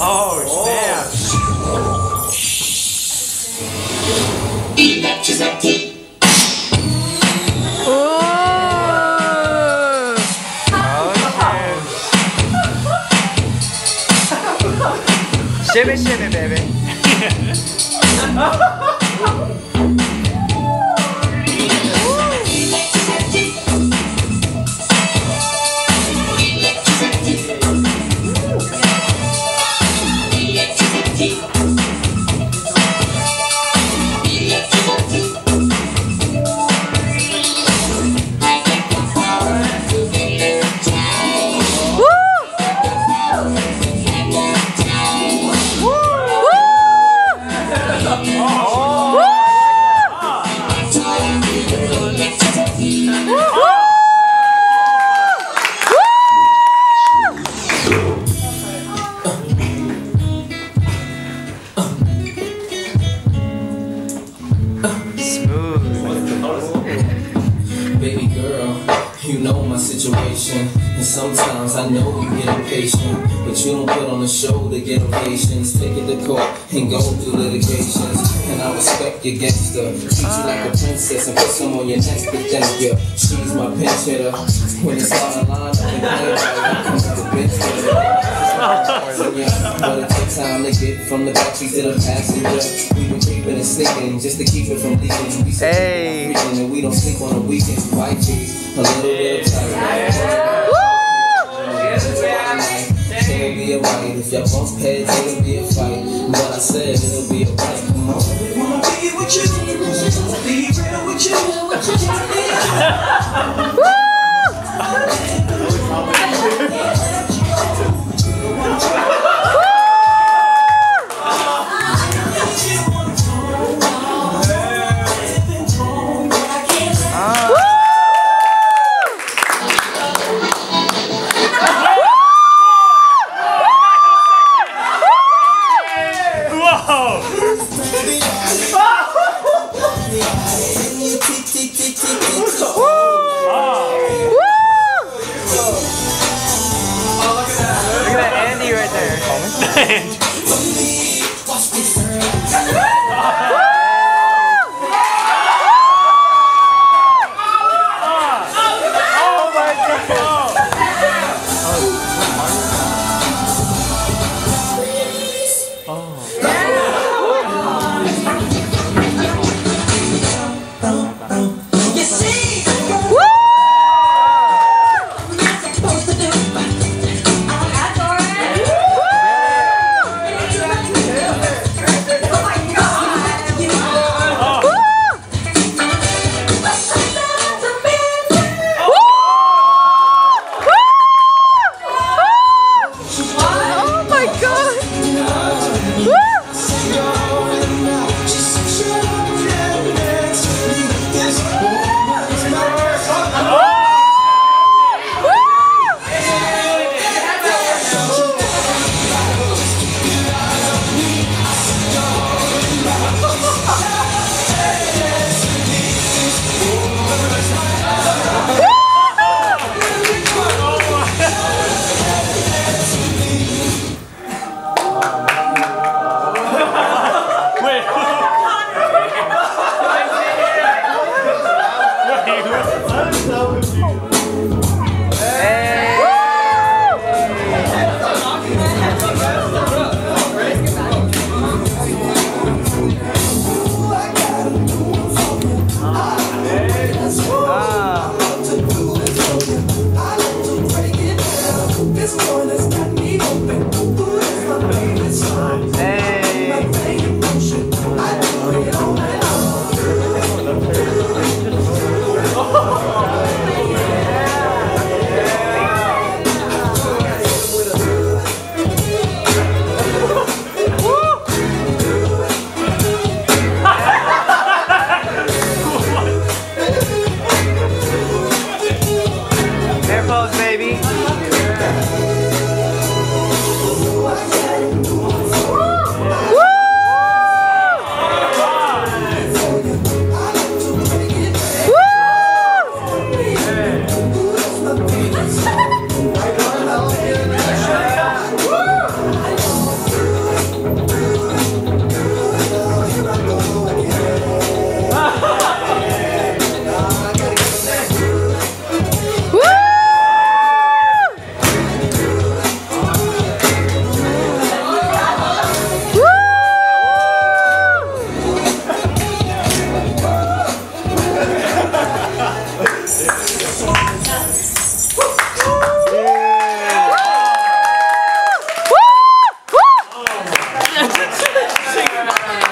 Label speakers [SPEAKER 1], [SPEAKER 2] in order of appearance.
[SPEAKER 1] Oh, snap.
[SPEAKER 2] Shimmy, shimmy, baby.
[SPEAKER 3] Baby you know my situation. And sometimes I know you get impatient. But you don't put on a show to get ovations. Take it to court and go through litigations. And I respect your gangster. Treat you like a princess and put some on your neck to thank you. She's my pinch hitter. When it's all the line, I can play right. I to the bench hitter. But it takes time to get from the backseat to the passenger. We been creeping and sneaking just to keep it from leaking. We
[SPEAKER 2] Hey.
[SPEAKER 3] and we don't sleep on the weekends. White tees, a little be. If y'all heads, it'll be a fight. But I said it'll be a. Come on. Wanna be with you. Be real with you.
[SPEAKER 4] stand.